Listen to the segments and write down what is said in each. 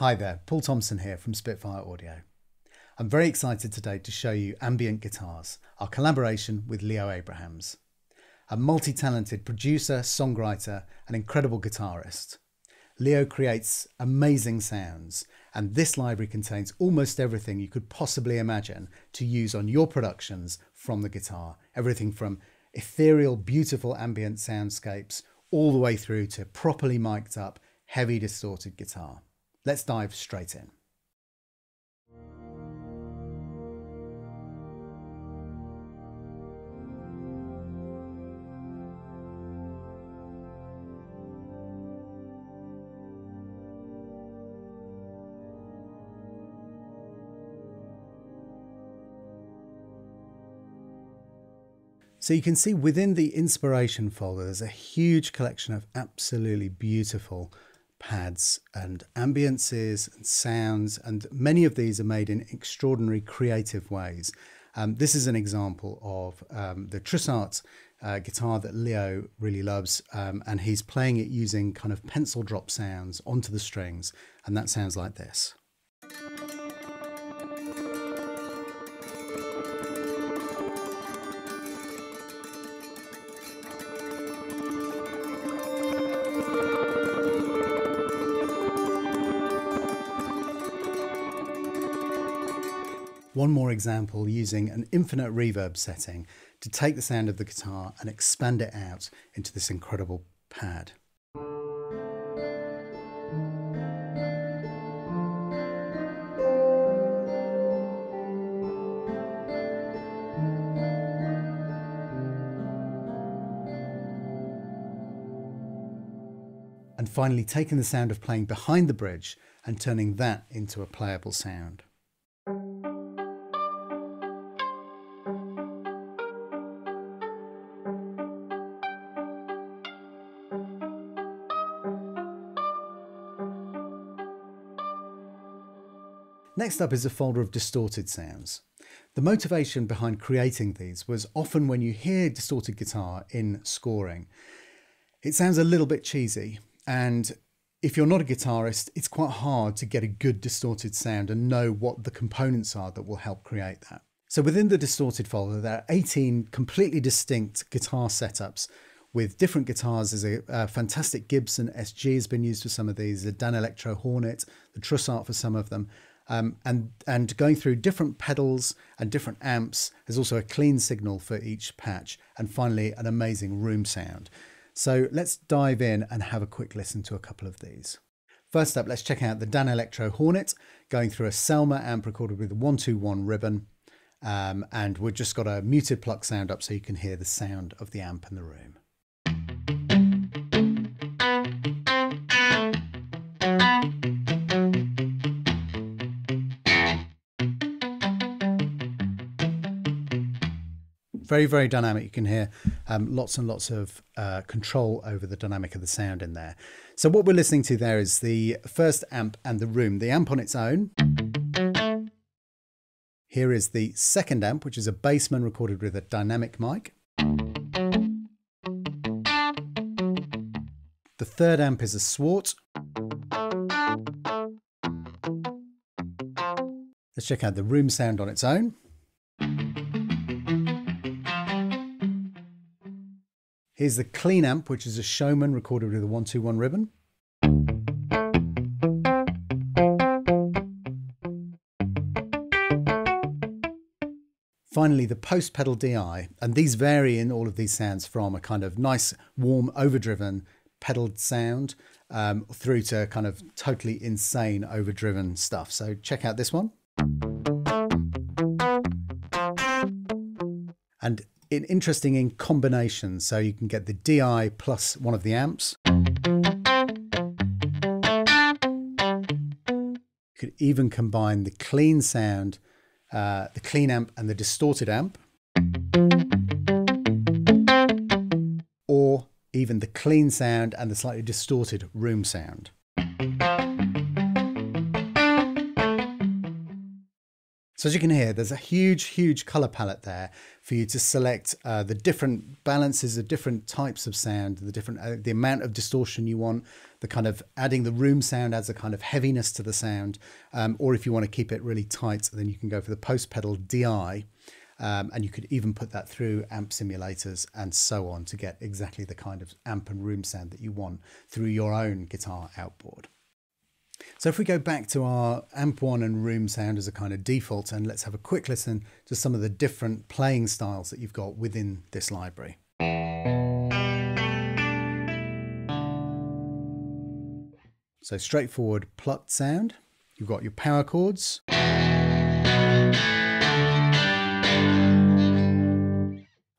Hi there, Paul Thompson here from Spitfire Audio. I'm very excited today to show you Ambient Guitars, our collaboration with Leo Abrahams. A multi talented producer, songwriter, and incredible guitarist. Leo creates amazing sounds, and this library contains almost everything you could possibly imagine to use on your productions from the guitar. Everything from ethereal, beautiful ambient soundscapes all the way through to properly mic'd up, heavy distorted guitar. Let's dive straight in. So you can see within the inspiration folder, there's a huge collection of absolutely beautiful pads and ambiances and sounds, and many of these are made in extraordinary creative ways. Um, this is an example of um, the Trussart uh, guitar that Leo really loves, um, and he's playing it using kind of pencil drop sounds onto the strings, and that sounds like this. One more example using an infinite reverb setting to take the sound of the guitar and expand it out into this incredible pad. And finally taking the sound of playing behind the bridge and turning that into a playable sound. Next up is a folder of distorted sounds. The motivation behind creating these was often when you hear distorted guitar in scoring, it sounds a little bit cheesy. And if you're not a guitarist, it's quite hard to get a good distorted sound and know what the components are that will help create that. So within the distorted folder, there are 18 completely distinct guitar setups with different guitars. There's a, a, fantastic Gibson SG has been used for some of these, the Danelectro Hornet, the Trussart for some of them, um, and and going through different pedals and different amps. There's also a clean signal for each patch, and finally an amazing room sound. So let's dive in and have a quick listen to a couple of these. First up, let's check out the Danelectro Hornet, going through a Selmer amp recorded with a 121 ribbon. Um, and we've just got a muted pluck sound up so you can hear the sound of the amp in the room. Very, very dynamic. You can hear um, lots and lots of uh, control over the dynamic of the sound in there. So what we're listening to there is the first amp and the room. The amp on its own. Here is the second amp, which is a Bassman recorded with a dynamic mic. The third amp is a Swart. Let's check out the room sound on its own. Here's the clean amp, which is a Showman recorded with a 121 ribbon. Finally, the post pedal DI, and these vary in all of these sounds from a kind of nice, warm, overdriven pedaled sound um, through to kind of totally insane, overdriven stuff. So check out this one. And interesting in combination. So you can get the DI plus one of the amps. You could even combine the clean sound, uh, the clean amp and the distorted amp. Or even the clean sound and the slightly distorted room sound. So as you can hear, there's a huge, huge color palette there for you to select uh, the different balances of different types of sound, the different, uh, the amount of distortion you want, the kind of adding the room sound adds a kind of heaviness to the sound. Um, or if you want to keep it really tight, then you can go for the post pedal DI. Um, and you could even put that through amp simulators and so on to get exactly the kind of amp and room sound that you want through your own guitar outboard. So if we go back to our amp one and room sound as a kind of default and let's have a quick listen to some of the different playing styles that you've got within this library. So straightforward plucked sound. You've got your power chords.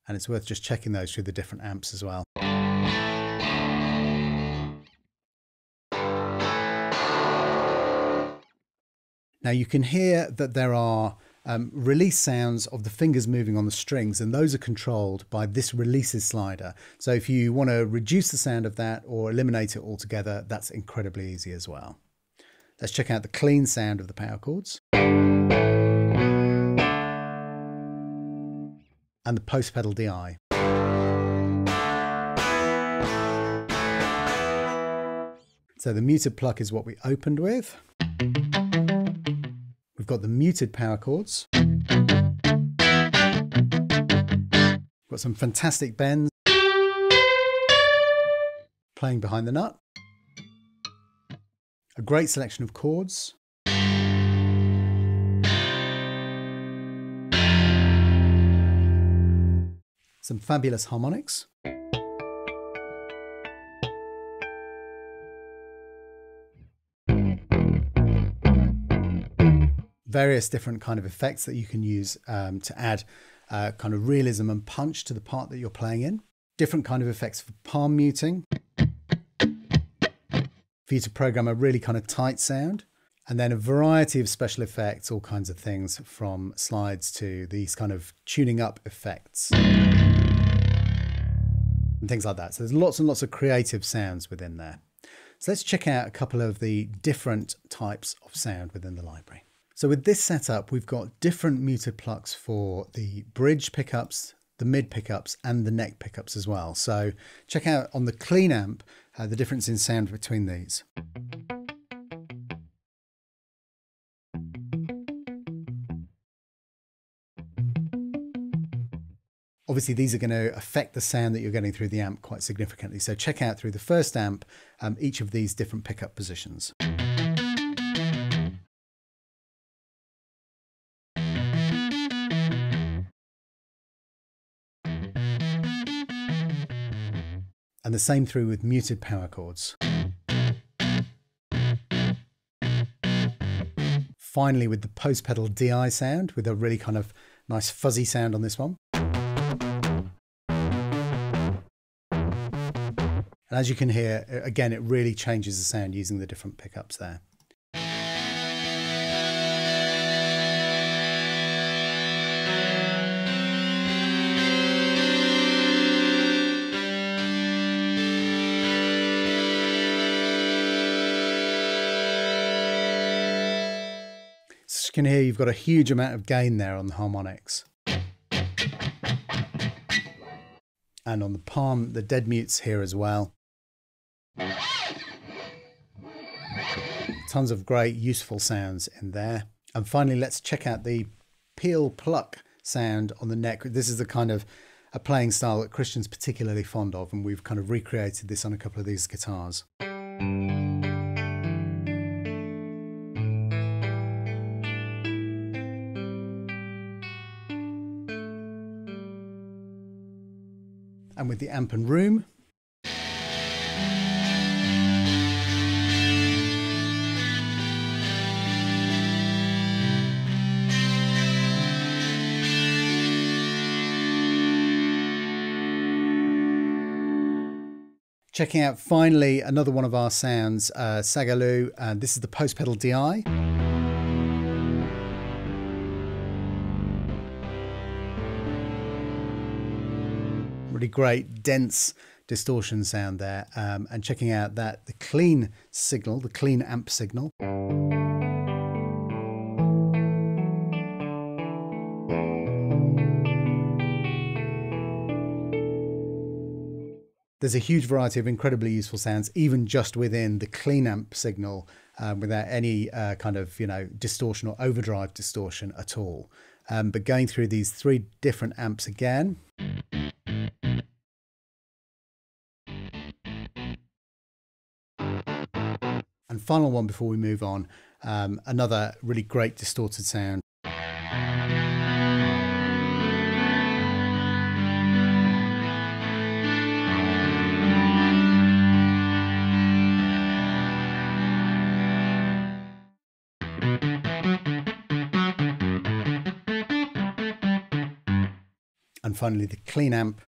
And it's worth just checking those through the different amps as well. Now you can hear that there are um, release sounds of the fingers moving on the strings, and those are controlled by this releases slider. So if you want to reduce the sound of that or eliminate it altogether, that's incredibly easy as well. Let's check out the clean sound of the power chords. And the post pedal DI. So the muted pluck is what we opened with. We've got the muted power chords. Got some fantastic bends. Playing behind the nut. A great selection of chords. Some fabulous harmonics. Various different kind of effects that you can use um, to add uh, kind of realism and punch to the part that you're playing in. Different kind of effects for palm muting. For you to program a really kind of tight sound. And then a variety of special effects, all kinds of things from slides to these kind of tuning up effects. And things like that. So there's lots and lots of creative sounds within there. So let's check out a couple of the different types of sound within the library. So with this setup, we've got different muted plucks for the bridge pickups, the mid pickups and the neck pickups as well. So check out on the clean amp uh, the difference in sound between these. Obviously, these are going to affect the sound that you're getting through the amp quite significantly. So check out through the first amp um, each of these different pickup positions. The same through with muted power chords. Finally with the post pedal DI sound with a really kind of nice fuzzy sound on this one. And as you can hear, again, it really changes the sound using the different pickups there. Can hear you've got a huge amount of gain there on the harmonics. And on the palm, the dead mutes here as well. Tons of great useful sounds in there. And finally, let's check out the peel pluck sound on the neck. This is the kind of a playing style that Christian's particularly fond of, and we've kind of recreated this on a couple of these guitars. With the amp and room. Checking out finally another one of our sounds, uh, Sagaloo, and this is the post pedal DI. really great, dense distortion sound there. Um, and checking out that, the clean signal, the clean amp signal. There's a huge variety of incredibly useful sounds, even just within the clean amp signal, um, without any uh, kind of you know distortion or overdrive distortion at all. Um, but going through these three different amps again. Final one before we move on, um, another really great distorted sound. And finally, the clean amp.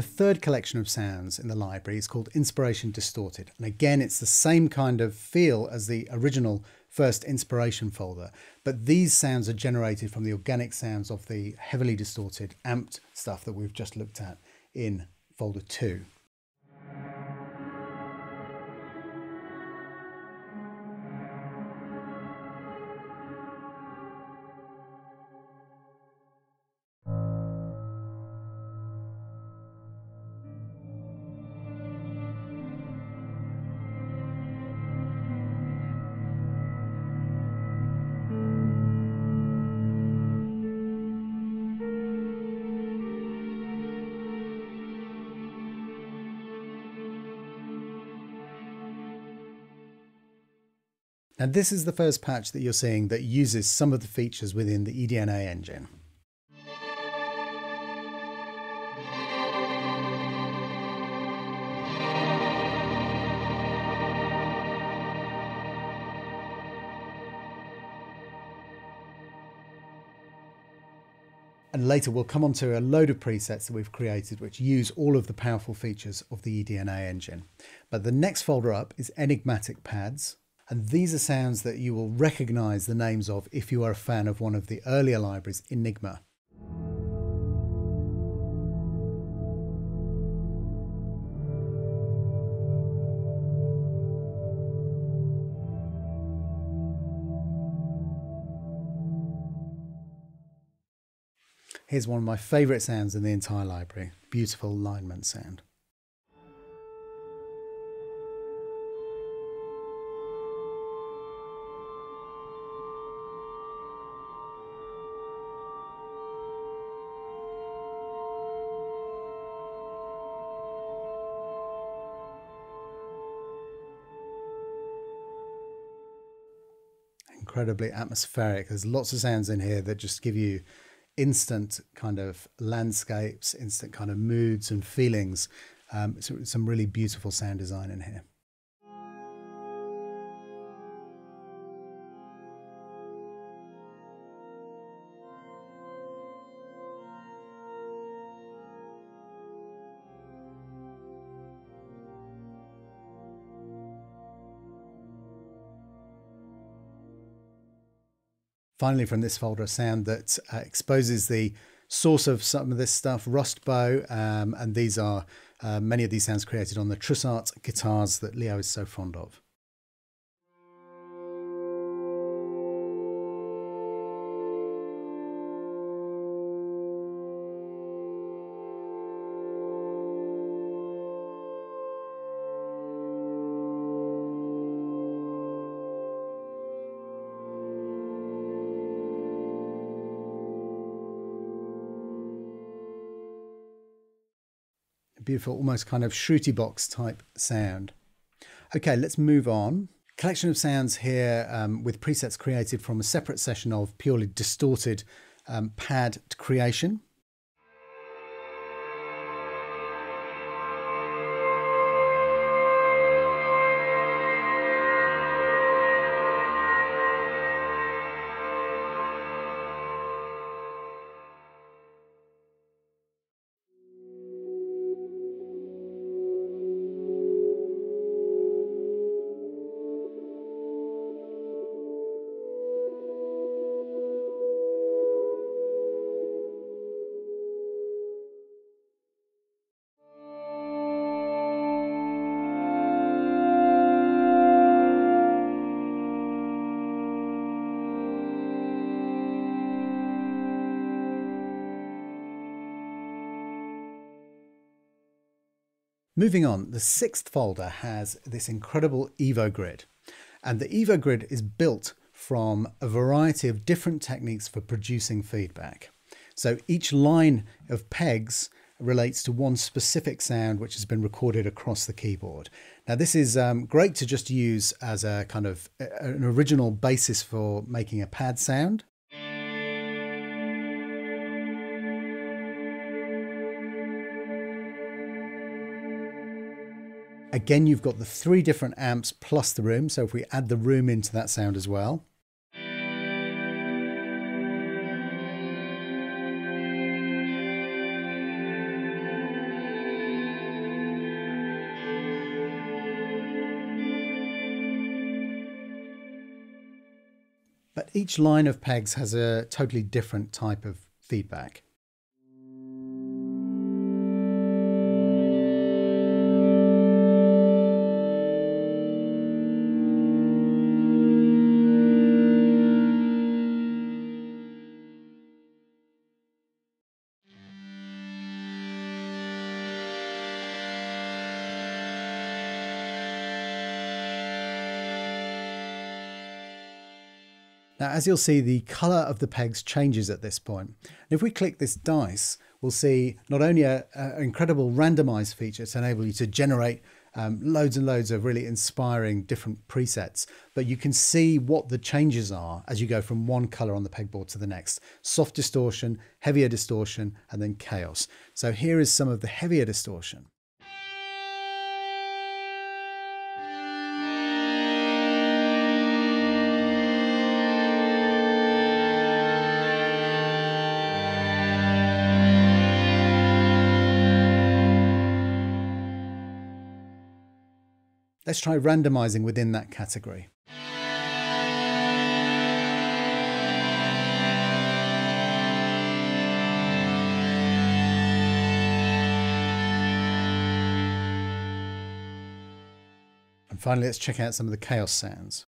The third collection of sounds in the library is called Inspiration Distorted. And again, it's the same kind of feel as the original first inspiration folder, but these sounds are generated from the organic sounds of the heavily distorted amped stuff that we've just looked at in folder two. Now this is the first patch that you're seeing that uses some of the features within the eDNA engine. And later we'll come on to a load of presets that we've created which use all of the powerful features of the eDNA engine. But the next folder up is Enigmatic Pads, and these are sounds that you will recognize the names of if you are a fan of one of the earlier libraries, Enigma. Here's one of my favourite sounds in the entire library, beautiful lineman sound. Incredibly atmospheric. There's lots of sounds in here that just give you instant kind of landscapes, instant kind of moods and feelings. Um, so some really beautiful sound design in here. Finally from this folder a sound that uh, exposes the source of some of this stuff, Rustbow, um, and these are uh, many of these sounds created on the Trussart guitars that Leo is so fond of. Beautiful, almost kind of shruti box type sound. Okay, let's move on. Collection of sounds here um, with presets created from a separate session of purely distorted um, pad creation. Moving on, the sixth folder has this incredible Evo grid. And the Evo grid is built from a variety of different techniques for producing feedback. So each line of pegs relates to one specific sound which has been recorded across the keyboard. Now this is um, great to just use as a kind of an original basis for making a pad sound. Again, you've got the three different amps plus the room. So if we add the room into that sound as well. But each line of pegs has a totally different type of feedback. As you'll see, the color of the pegs changes at this point. And if we click this dice, we'll see not only an incredible randomize feature to enable you to generate um, loads and loads of really inspiring different presets, but you can see what the changes are as you go from one color on the pegboard to the next. Soft distortion, heavier distortion, and then chaos. So here is some of the heavier distortion. Let's try randomizing within that category. And finally, let's check out some of the chaos sounds.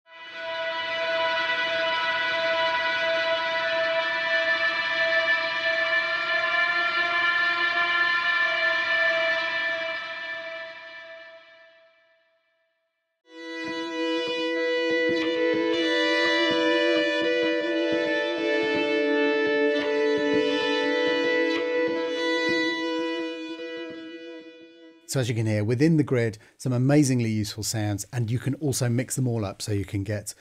So as you can hear, within the grid, some amazingly useful sounds, and you can also mix them all up so you can get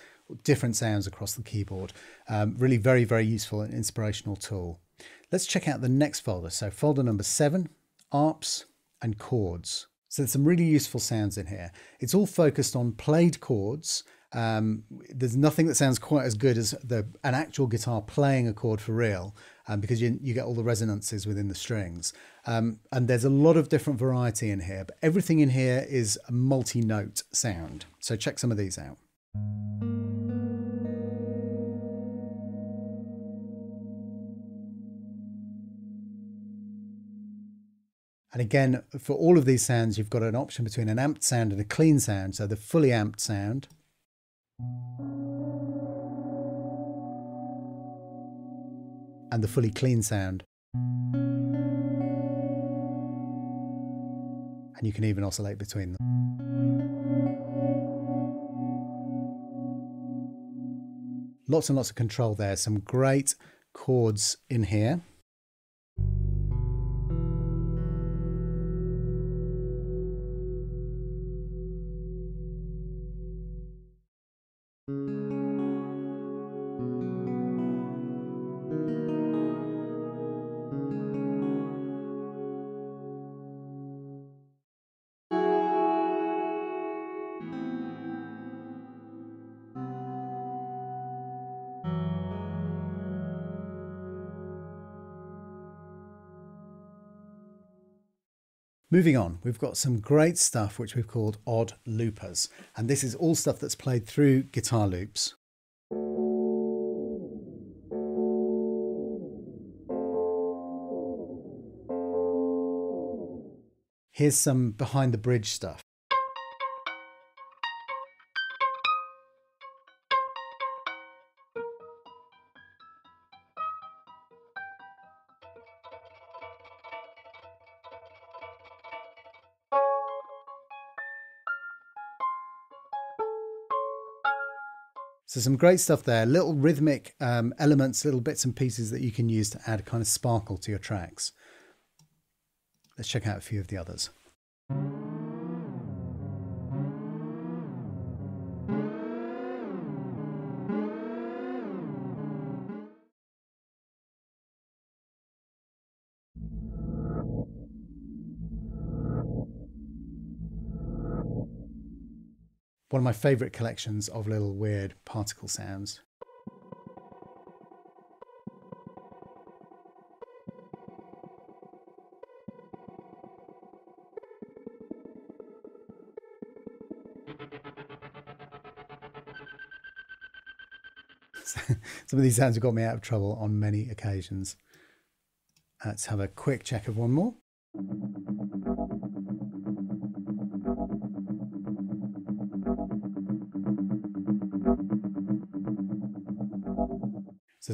different sounds across the keyboard. Um, really very, very useful and inspirational tool. Let's check out the next folder. So folder number seven, ARPs and chords. So there's some really useful sounds in here. It's all focused on played chords. Um, there's nothing that sounds quite as good as the, an actual guitar playing a chord for real um, because you, you get all the resonances within the strings. Um, and there's a lot of different variety in here, but everything in here is a multi-note sound. So check some of these out. And again, for all of these sounds, you've got an option between an amped sound and a clean sound. So the fully amped sound. And the fully clean sound. And you can even oscillate between them. Lots and lots of control there. Some great chords in here. Moving on, we've got some great stuff which we've called odd loopers. And this is all stuff that's played through guitar loops. Here's some behind the bridge stuff. So some great stuff there. Little rhythmic um, elements, little bits and pieces that you can use to add kind of sparkle to your tracks. Let's check out a few of the others. My favourite collections of little weird particle sounds. Some of these sounds have got me out of trouble on many occasions. Let's have a quick check of one more.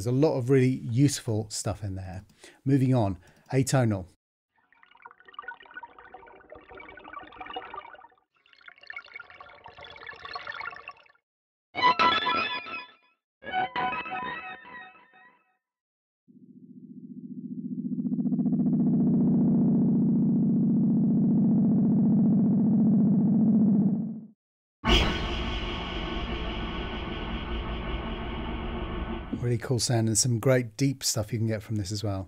There's a lot of really useful stuff in there. Moving on, atonal. Really cool sound and some great deep stuff you can get from this as well.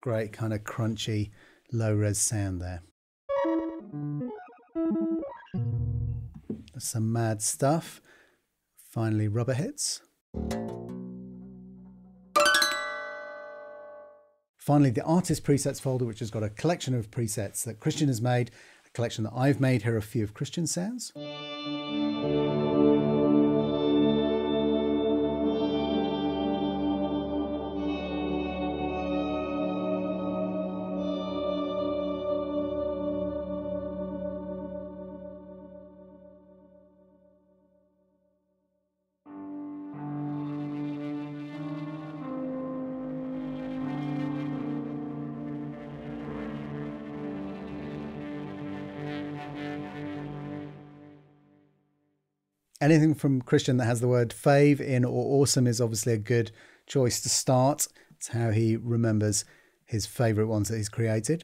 Great kind of crunchy, low res sound there. Some mad stuff. Finally, rubber hits. Finally, the artist presets folder, which has got a collection of presets that Christian has made collection that I've made. Here a few of Christian sounds. Anything from Christian that has the word fave in or awesome is obviously a good choice to start. It's how he remembers his favourite ones that he's created.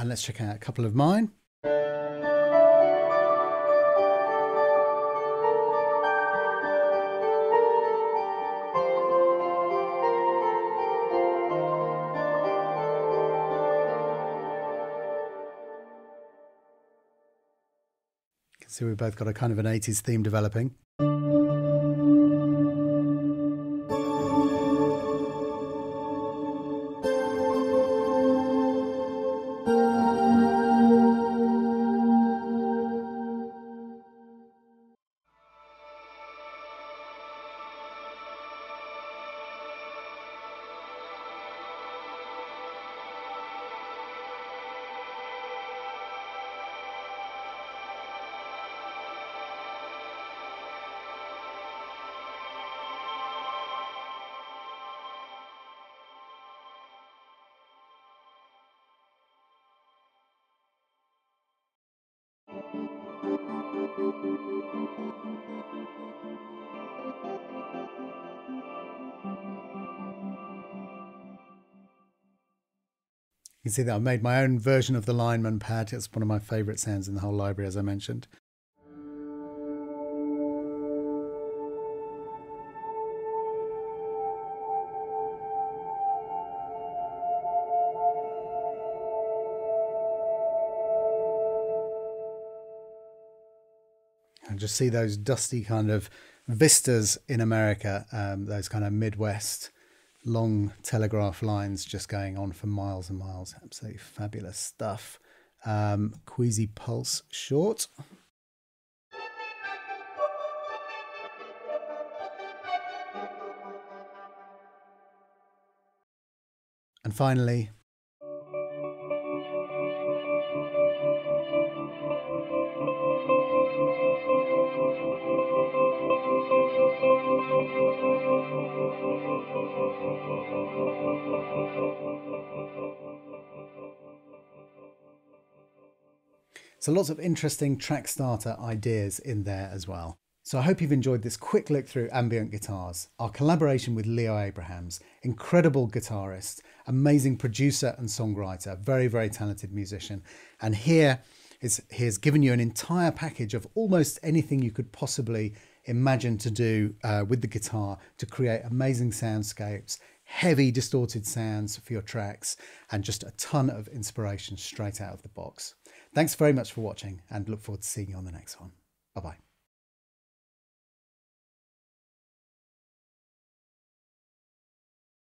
And let's check out a couple of mine. You can see we've both got a kind of an 80s theme developing. You can see that I've made my own version of the lineman pad. It's one of my favourite sounds in the whole library, as I mentioned. Just see those dusty kind of vistas in America, um, those kind of Midwest long telegraph lines just going on for miles and miles. Absolutely fabulous stuff. Um, Queasy Pulse short. And finally, So lots of interesting track starter ideas in there as well. So I hope you've enjoyed this quick look through Ambient Guitars, our collaboration with Leo Abrahams, incredible guitarist, amazing producer and songwriter, very, very talented musician. And here is he has given you an entire package of almost anything you could possibly imagine to do uh, with the guitar to create amazing soundscapes, heavy distorted sounds for your tracks, and just a ton of inspiration straight out of the box. Thanks very much for watching and look forward to seeing you on the next one. Bye bye.